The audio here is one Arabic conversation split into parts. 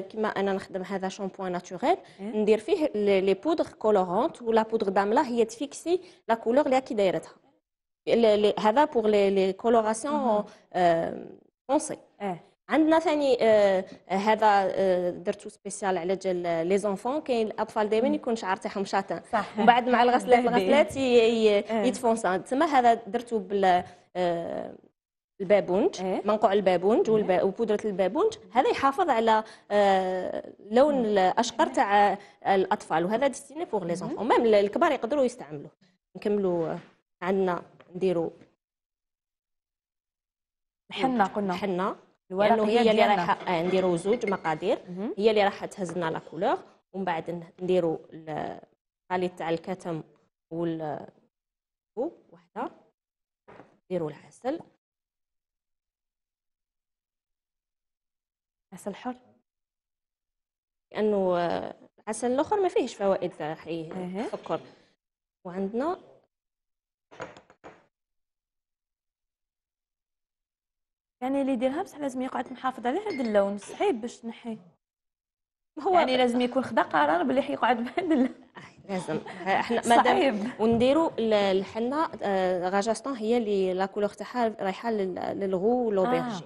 كما أنا نخدم هذا shampooing naturel إيه. ندير فيه les poudres colorantes ولا poudre d'amla هي ت fixer la couleur اللي كي دايرتها. هذا pour les colorations foncées عندنا ثاني آه، هذا آه، درتو spécial على جال les enfants كاين الأطفال دائما يكون شعر تاعهم châtain ومن بعد مع الغسلات. الغسلات إيه. يتفونسا. تسمى هذا درتو بال آه، البابونج إيه. منقوع البابونج والب- وبودرة البابونج. هذا يحافظ على آه، لون الأشقر تاع الأطفال. وهذا destiné pour les enfants même الكبار يقدروا يستعملوه. نكملوا آه، عندنا نديروا. الحنه قلنا. حنه الورقية لأنه هي اللي آه، نديروا زوج مقادير. هي اللي راح تهز لنا la couleur ومن بعد نديروا الخليط تاع الكتم وال وحدة. نديروا العسل. عسل حر؟ لأنه آه، العسل الأخر ما فيهش فوائد إيه. يسكر وعندنا يعني اللي يديرها بصح لازم يقعد محافظ على هذا اللون صعيب باش تنحيه هو يعني لازم يكون خدا قرار بلي يقعد بهذا اللون. آه، لازم. آه، إحنا مادام ونديروا ال- الحنة آه، غاجاستون هي اللي لا كولور تاعها رايحة لل- للغو ولوبيرجي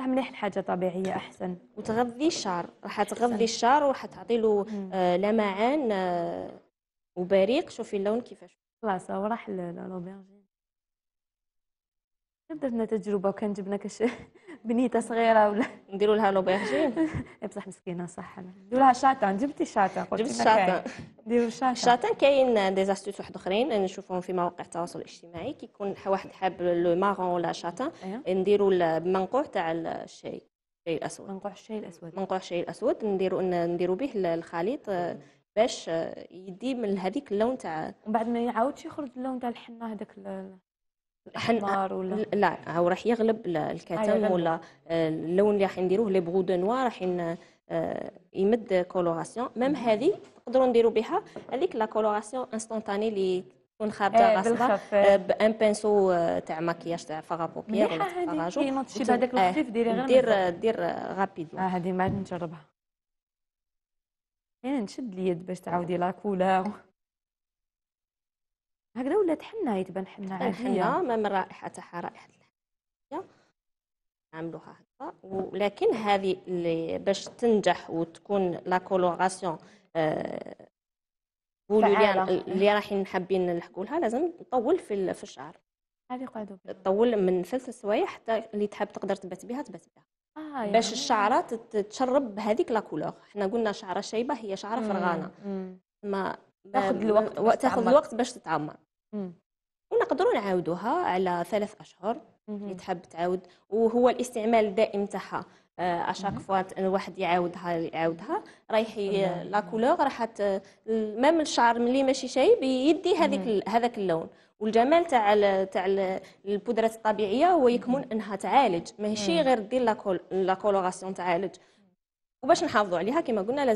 صح مليح الحاجة طبيعية أحسن. وتغذي الشعر. راح تغذي الشعر وراح تعطي له. آه، لمعان آه، وبريق. شوفي اللون كيفاش خلاص هو راح لوبيرجين درنا تجربة وكان جبنا كاش بنيتة صغيرة ولا؟ نديروا لها لوبيرجين إيه بصح مسكينة صح. نديروا لها شاطان جبتي شاطان جبت. الشاطان نديروا شاطان الشاطان كاين دي زاستوس واحد أخرين نشوفهم في مواقع التواصل الاجتماعي كي يكون واحد حاب لو مارون ولا شاطان ايوا نديروا المنقوع تاع الشاي الشاي الأسود. منقوع الشاي الأسود. منقوع الشاي الأسود نديروا نديروا به الخليط آه، باش آه، يدي من هذيك اللون تاع ومن بعد ما يعاودش يخرج اللون تاع الحنة هذاك الاحمر ولا؟ لا هو راح يغلب ال- آه، الكتم يغلب. ولا آه، اللون اللي راح نديروه le brou de noix راح آه، يمد coloration même هذه نقدروا نديروا بها هذيك la coloration instantanée اللي تكون خارجه إيه،. آه، pin- pinceau آه، تاع ماكياج تاع fard à paupières ولا تاع fard à joues هذاك الخفيف ديري غير دير. دير rapidement آه هذه ما نجربها. يعني نشد اليد باش تعاودي la couleur هكذا ولات حنه يتبان حنه الحنه عاديه même الرائحه تاعها رائحة الحنه نعملوها هكذا. ولكن هذه اللي باش تنجح وتكون la coloration قولوا فعالة. لي اللي رايحين حابين نلحقوا لها لازم نطول في في الشعر. هذه قعدوا تطول من ثلاث سوايع حتى اللي تحب تقدر تبات بها تبات بها. آه باش يعني. الشعرة تت- تتشرب بهذيك la couleur إحنا قلنا شعرة شايبه هي شعرة فرغانة. ما تاخذ الوقت تاخذ. الوقت باش تتعمر. ونقدروا نعاودوها على ثلاث أشهر اللي. تحب تعاود وهو الاستعمال الدائم تاعها. à chaque fois الواحد يعاودها يعاودها. رايح la couleur راح même الشعر ملي ماشي شايب يدي هذيك هذاك اللون. والجمال تاع تاع ال- البودرات الطبيعية هو يكمن إنها تعالج. ماشي غير دير la col- la coloration تعالج. وباش نحافظوا عليها كما قلنا